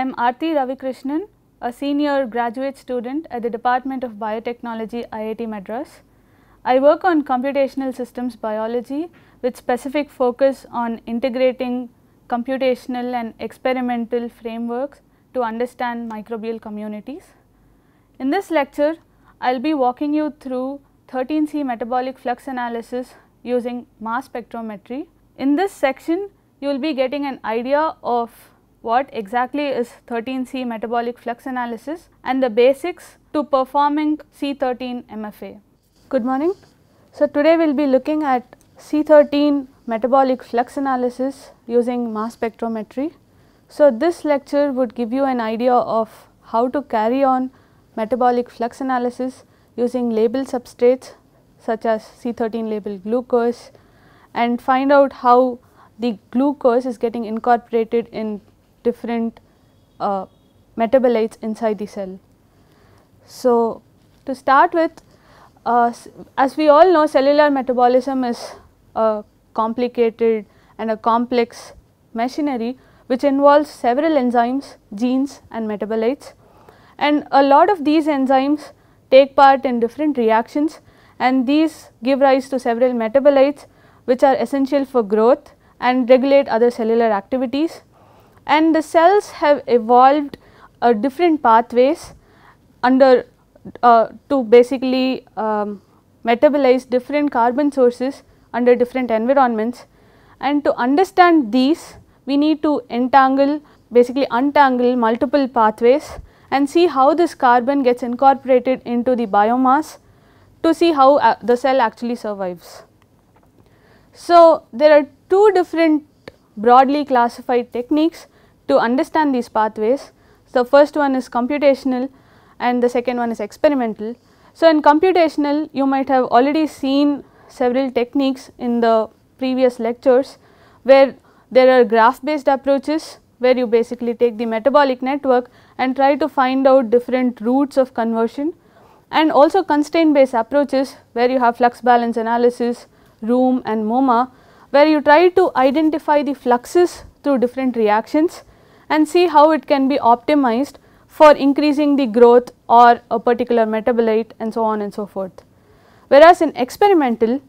am Aarti Ravikrishnan, a senior graduate student at the Department of Biotechnology, IIT Madras. I work on computational systems biology with specific focus on integrating computational and experimental frameworks to understand microbial communities. In this lecture, I will be walking you through 13C metabolic flux analysis using mass spectrometry. In this section, you will be getting an idea of what exactly is 13C metabolic flux analysis and the basics to performing C13 MFA. Good morning. So, today we will be looking at C13 metabolic flux analysis using mass spectrometry. So, this lecture would give you an idea of how to carry on metabolic flux analysis using label substrates such as C13 labeled glucose and find out how the glucose is getting incorporated in different uh, metabolites inside the cell. So, to start with uh, as we all know cellular metabolism is a complicated and a complex machinery which involves several enzymes, genes and metabolites and a lot of these enzymes take part in different reactions and these give rise to several metabolites which are essential for growth and regulate other cellular activities and the cells have evolved uh, different pathways under uh, to basically um, metabolize different carbon sources under different environments and to understand these we need to entangle basically untangle multiple pathways and see how this carbon gets incorporated into the biomass to see how uh, the cell actually survives. So, there are two different broadly classified techniques to understand these pathways. The first one is computational and the second one is experimental. So, in computational you might have already seen several techniques in the previous lectures where there are graph based approaches where you basically take the metabolic network and try to find out different routes of conversion and also constraint based approaches where you have flux balance analysis, ROOM and MOMA where you try to identify the fluxes through different reactions and see how it can be optimized for increasing the growth or a particular metabolite and so on and so forth. Whereas in experimental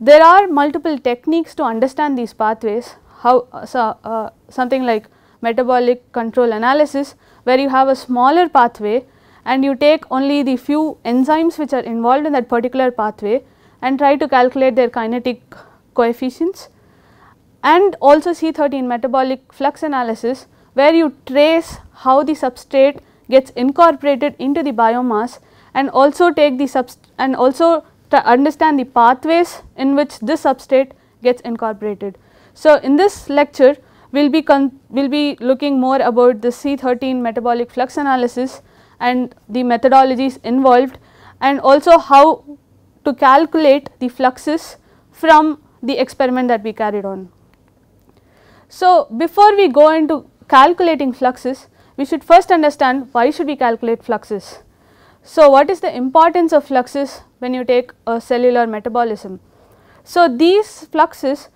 there are multiple techniques to understand these pathways how uh, so, uh, something like metabolic control analysis where you have a smaller pathway and you take only the few enzymes which are involved in that particular pathway and try to calculate their kinetic coefficients and also C13 metabolic flux analysis where you trace how the substrate gets incorporated into the biomass and also take the and also understand the pathways in which this substrate gets incorporated. So, in this lecture we will be will be looking more about the C13 metabolic flux analysis and the methodologies involved and also how to calculate the fluxes from the experiment that we carried on. So, before we go into calculating fluxes, we should first understand why should we calculate fluxes. So, what is the importance of fluxes when you take a cellular metabolism? So, these fluxes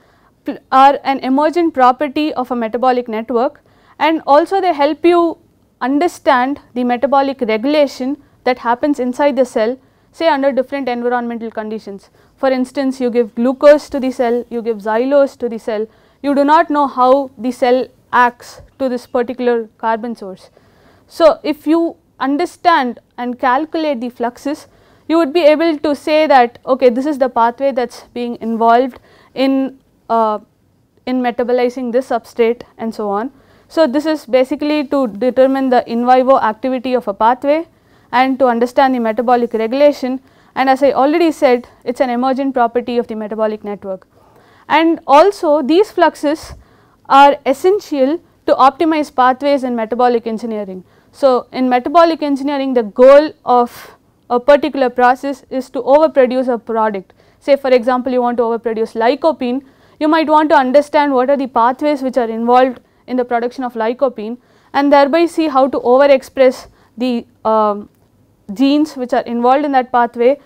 are an emergent property of a metabolic network and also they help you understand the metabolic regulation that happens inside the cell say under different environmental conditions. For instance, you give glucose to the cell, you give xylose to the cell, you do not know how the cell acts to this particular carbon source. So, if you understand and calculate the fluxes, you would be able to say that okay this is the pathway that is being involved in uh, in metabolizing this substrate and so on. So, this is basically to determine the in vivo activity of a pathway and to understand the metabolic regulation and as I already said it is an emergent property of the metabolic network. And also these fluxes are essential to optimize pathways in metabolic engineering. So, in metabolic engineering the goal of a particular process is to overproduce a product. Say for example, you want to overproduce lycopene, you might want to understand what are the pathways which are involved in the production of lycopene and thereby see how to overexpress the um, genes which are involved in that pathway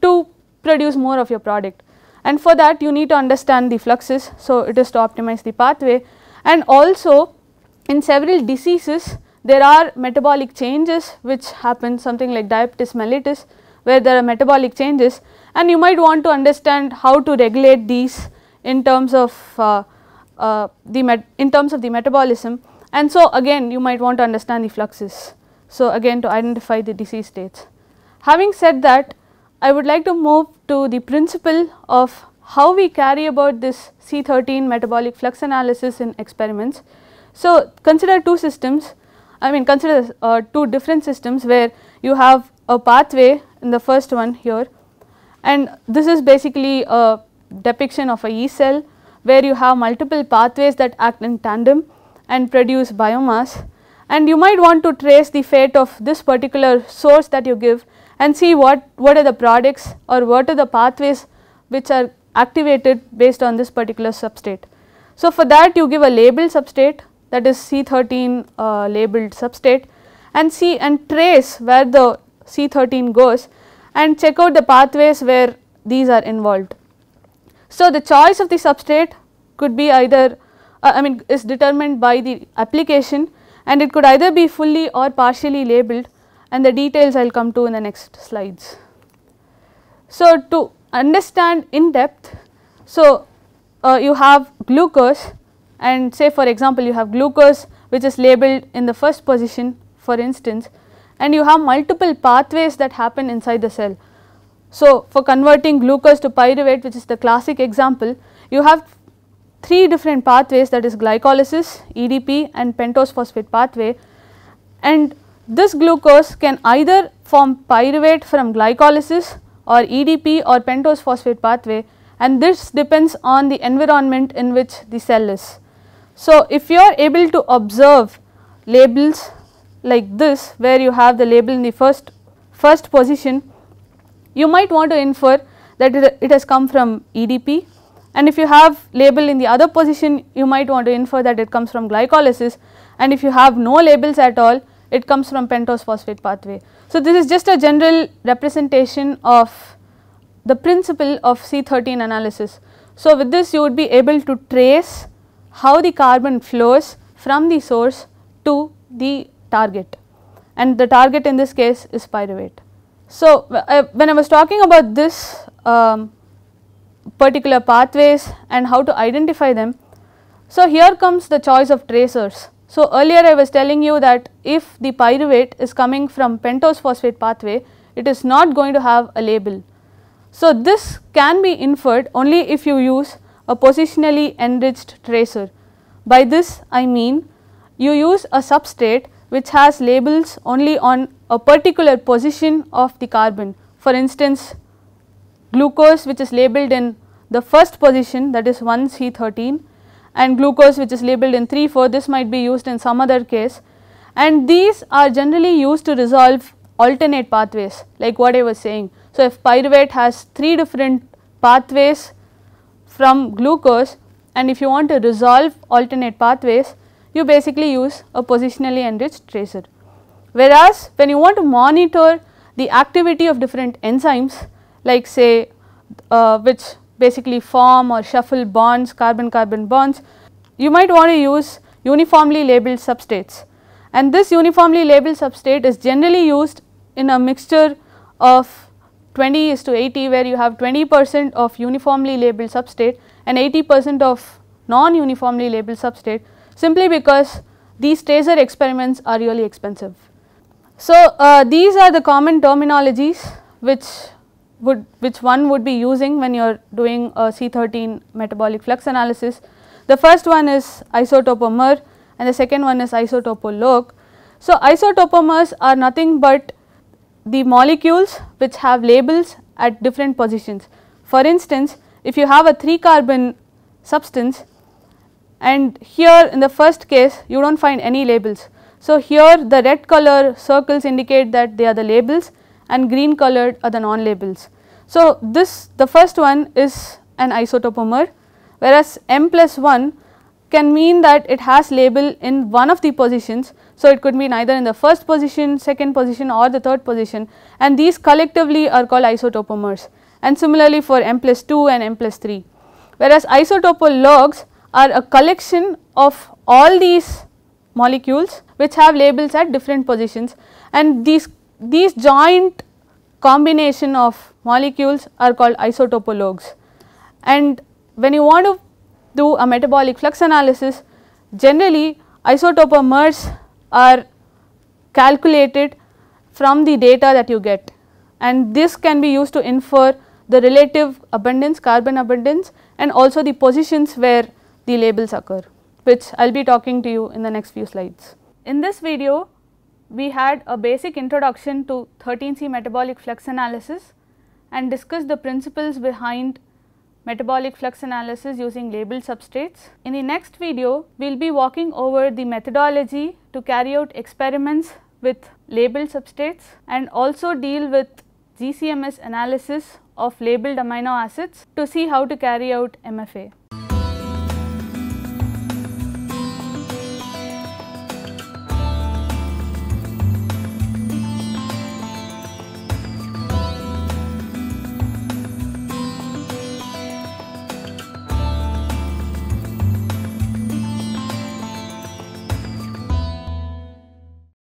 to produce more of your product. And for that you need to understand the fluxes, so it is to optimize the pathway and also in several diseases there are metabolic changes which happen something like diabetes mellitus where there are metabolic changes and you might want to understand how to regulate these in terms of uh, uh, the in terms of the metabolism and so again you might want to understand the fluxes. So, again to identify the disease states. Having said that I would like to move to the principle of how we carry about this C13 metabolic flux analysis in experiments. So, consider two systems I mean consider uh, two different systems where you have a pathway in the first one here. And this is basically a depiction of a yeast cell where you have multiple pathways that act in tandem and produce biomass. And you might want to trace the fate of this particular source that you give and see what, what are the products or what are the pathways which are activated based on this particular substrate. So, for that you give a labeled substrate that is C13 uh, labeled substrate and see and trace where the C13 goes and check out the pathways where these are involved. So, the choice of the substrate could be either uh, I mean is determined by the application and it could either be fully or partially labeled and the details I will come to in the next slides. So, to understand in depth, so uh, you have glucose and say for example, you have glucose which is labeled in the first position for instance and you have multiple pathways that happen inside the cell. So, for converting glucose to pyruvate which is the classic example, you have three different pathways that is glycolysis, EDP and pentose phosphate pathway and this glucose can either form pyruvate from glycolysis or EDP or pentose phosphate pathway and this depends on the environment in which the cell is. So, if you are able to observe labels like this where you have the label in the first first position you might want to infer that it, has come from EDP and if you have label in the other position you might want to infer that it comes from glycolysis and if you have no labels at all it comes from pentose phosphate pathway. So, this is just a general representation of the principle of C13 analysis. So, with this you would be able to trace how the carbon flows from the source to the target and the target in this case is pyruvate. So, uh, when I was talking about this um, particular pathways and how to identify them, so here comes the choice of tracers. So, earlier I was telling you that if the pyruvate is coming from pentose phosphate pathway, it is not going to have a label. So, this can be inferred only if you use a positionally enriched tracer. By this I mean you use a substrate which has labels only on a particular position of the carbon. For instance, glucose which is labeled in the first position that is 1 C13 and glucose which is labeled in 3 4 this might be used in some other case and these are generally used to resolve alternate pathways like what I was saying. So, if pyruvate has 3 different pathways from glucose and if you want to resolve alternate pathways you basically use a positionally enriched tracer. Whereas, when you want to monitor the activity of different enzymes like say uh, which basically form or shuffle bonds carbon carbon bonds you might want to use uniformly labeled substrates and this uniformly labeled substrate is generally used in a mixture of 20 is to 80 where you have 20 percent of uniformly labeled substrate and 80 percent of non uniformly labeled substrate simply because these tracer experiments are really expensive. So, uh, these are the common terminologies which would which one would be using when you are doing a C13 metabolic flux analysis. The first one is isotopomer and the second one is isotopolog. So, isotopomers are nothing but the molecules which have labels at different positions. For instance, if you have a 3 carbon substance and here in the first case you do not find any labels. So, here the red color circles indicate that they are the labels and green colored are the non labels. So, this the first one is an isotopomer whereas M plus 1 can mean that it has label in one of the positions. So, it could mean either in the first position, second position or the third position and these collectively are called isotopomers and similarly for M plus 2 and M plus 3. Whereas isotopologs are a collection of all these molecules which have labels at different positions and these, these joint combination of molecules are called isotopologues. And when you want to do a metabolic flux analysis generally isotopomers are calculated from the data that you get and this can be used to infer the relative abundance carbon abundance and also the positions where the labels occur which I will be talking to you in the next few slides. In this video we had a basic introduction to 13C metabolic flux analysis and discussed the principles behind metabolic flux analysis using labeled substrates. In the next video, we will be walking over the methodology to carry out experiments with labeled substrates and also deal with GCMS analysis of labeled amino acids to see how to carry out MFA.